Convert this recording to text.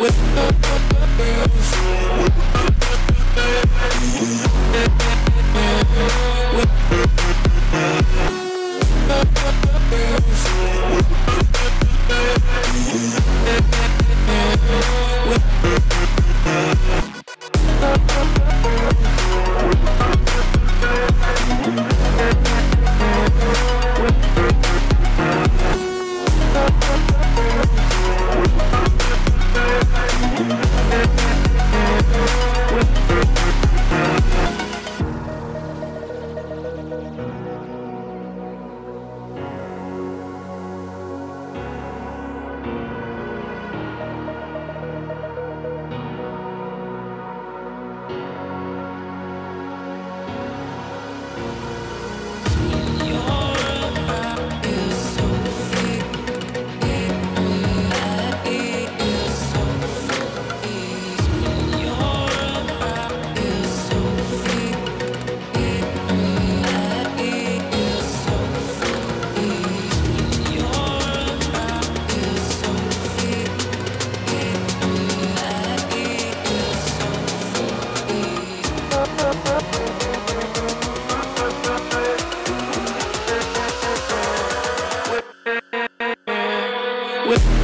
with with.